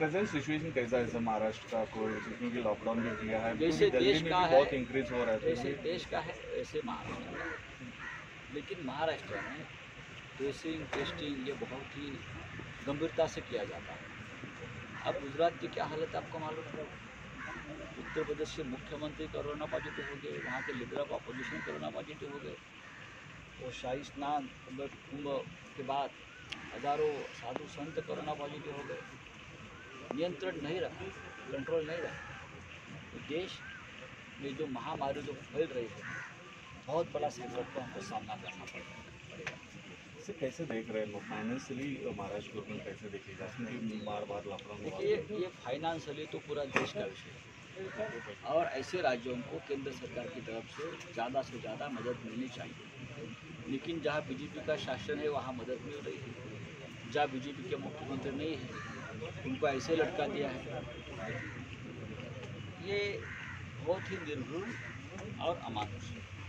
Present situation कैसा है sir? Maharashtra का कोविड क्योंकि लॉकडाउन भी किया है जैसे देश का है, बहुत इंक्रीज हो रहा है जैसे देश का है वैसे महाराष्ट्र का लेकिन महाराष्ट्र में ट्रेसिंग टेस्टिंग ये बहुत ही गंभीरता से किया जाता है। अब गुजरात की क्या हालत है आपको मालूम है? उत्तर प्रदेश के मुख्यमंत्री कोरोना पॉजिटिव हो गए वहाँ के leader of opposition corona positive हो गए। और शाही स्नान कुंभ के बाद हज़ारों साधु संत कोरोना पॉजिटिव हो गए। नियंत्रण नहीं रहा कंट्रोल नहीं रहा तो देश में जो महामारी जो फैल रही है बहुत बड़ा संकट को हमको सामना करना पड़ रहा है। इसे कैसे देख रहे हैं लोग? फाइनेंशियली महाराष्ट्र गवर्नमेंट कैसे देखेगा? क्योंकि बार बार लॉकडाउन देखिए ये फाइनेंशियली तो पूरा देश का विषय है। और ऐसे राज्यों को केंद्र सरकार की तरफ़ से ज़्यादा से ज़्यादा मदद मिलनी चाहिए। लेकिन जहाँ बीजेपी का शासन है वहाँ मदद मिल रही है। जहाँ बीजेपी के मुख्यमंत्री नहीं है उनको ऐसे लटका दिया है। ये बहुत ही निर्घृण और अमानुष। है